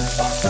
Música